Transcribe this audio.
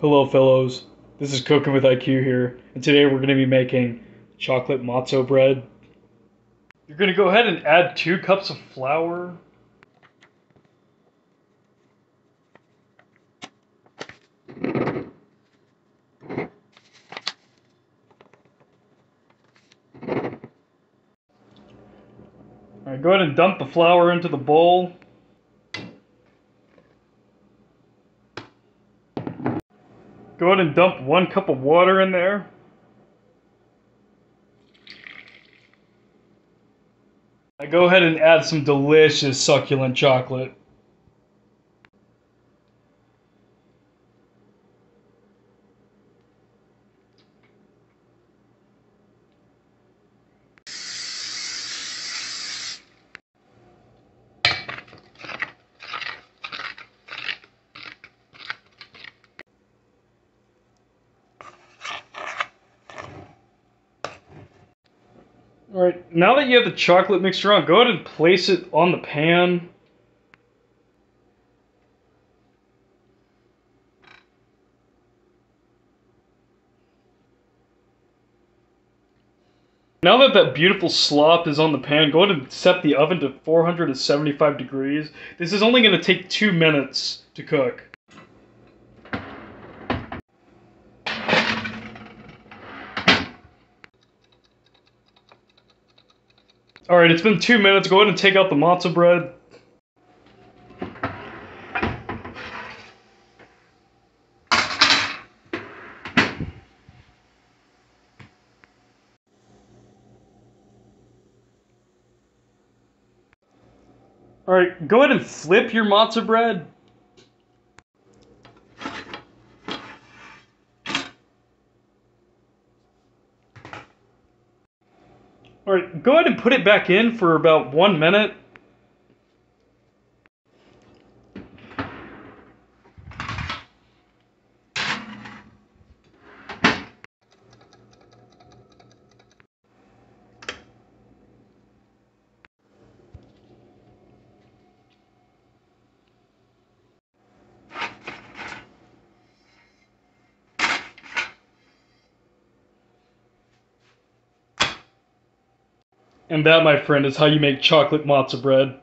Hello, fellows. This is Cooking with IQ here, and today we're going to be making chocolate matzo bread. You're going to go ahead and add two cups of flour. Alright, go ahead and dump the flour into the bowl. Go ahead and dump one cup of water in there. I go ahead and add some delicious succulent chocolate. Alright, now that you have the chocolate mixture on, go ahead and place it on the pan. Now that that beautiful slop is on the pan, go ahead and set the oven to 475 degrees. This is only going to take two minutes to cook. Alright, it's been two minutes. Go ahead and take out the matzo bread. Alright, go ahead and flip your matzo bread. All right, go ahead and put it back in for about one minute. And that, my friend, is how you make chocolate matzo bread.